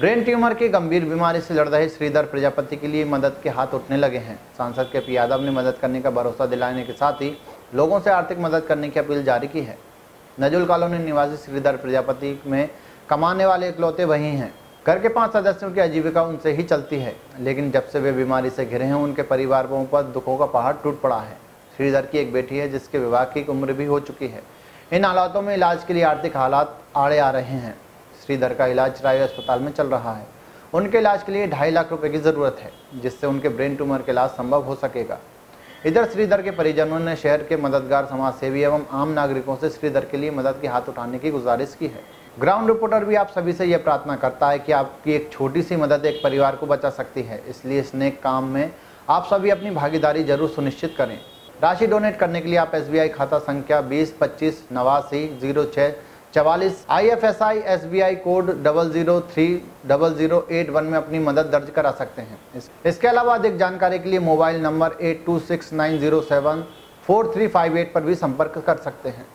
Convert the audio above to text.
Brain tumour की गंभीर बीमारी से लड़ रहे श्रीधर प्रजापति के लिए मदद के हाथ उठने लगे हैं। सांसद के पी यादव ने मदद करने का भरोसा दिलाने के साथ ही लोगों से आर्थिक मदद करने की अपील जारी की है। नजुल कॉलोनी निवासी श्रीधर प्रजापति में कमाने वाले इकलौते वही हैं। घर के पाँच सदस्यों की आजीविका उनसे ही चलती है, लेकिन जब से वे बीमारी से घिरे हैं, उनके परिवारों पर दुखों का पहाड़ टूट पड़ा है। श्रीधर की एक बेटी है, जिसके विवाह की उम्र भी हो चुकी है। इन हालातों में इलाज के लिए आर्थिक हालात आड़े आ रहे हैं। श्रीधर का इलाज राय अस्पताल में चल रहा है। उनके इलाज के लिए ढाई लाख रुपए की ज़रूरत है, जिससे उनके ब्रेन ट्यूमर के इलाज संभव हो सकेगा। इधर श्रीधर के परिजनों ने शहर के मददगार समाज सेवी एवं आम नागरिकों से श्रीधर के लिए मदद के हाथ उठाने की गुजारिश की है। ग्राउंड रिपोर्टर भी आप सभी से यह प्रार्थना करता है कि आपकी एक छोटी सी मदद एक परिवार को बचा सकती है। इसलिए इस नेक काम में आप सभी अपनी भागीदारी ज़रूर सुनिश्चित करें। राशि डोनेट करने के लिए आप SBI खाता संख्या बीस पच्चीस नवासी ज़ीरो छः चवालीस I F S I S B I code double zero three double zero eight one में अपनी मदद दर्ज करा सकते हैं। इस, इसके अलावा अधिक जानकारी के लिए mobile number eight two six nine zero seven four three five eight पर भी संपर्क कर सकते हैं।